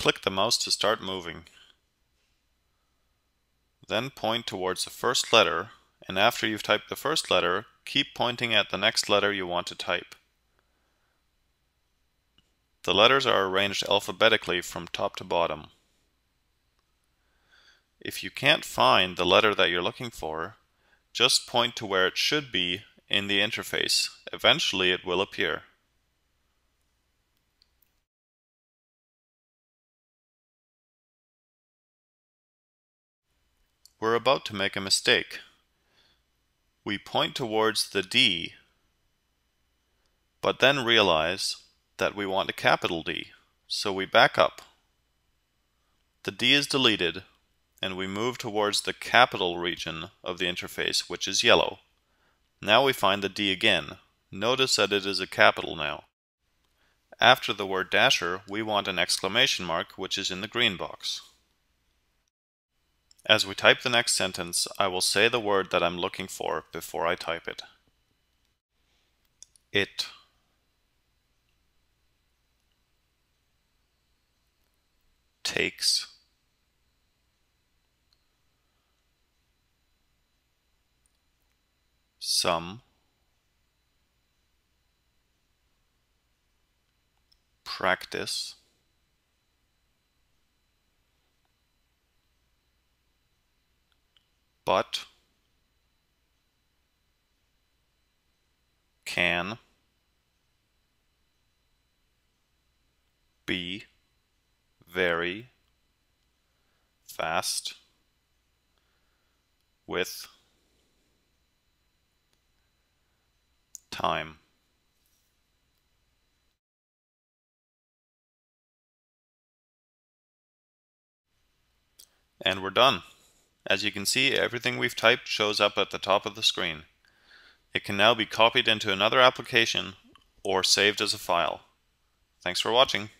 Click the mouse to start moving. Then point towards the first letter, and after you've typed the first letter, keep pointing at the next letter you want to type. The letters are arranged alphabetically from top to bottom. If you can't find the letter that you're looking for, just point to where it should be in the interface. Eventually it will appear. We're about to make a mistake. We point towards the D, but then realize that we want a capital D, so we back up. The D is deleted, and we move towards the capital region of the interface, which is yellow. Now we find the D again. Notice that it is a capital now. After the word dasher, we want an exclamation mark, which is in the green box. As we type the next sentence, I will say the word that I'm looking for before I type it. It. Takes. Some. Practice but can be very fast with time. And we're done. As you can see, everything we've typed shows up at the top of the screen. It can now be copied into another application or saved as a file. Thanks for watching.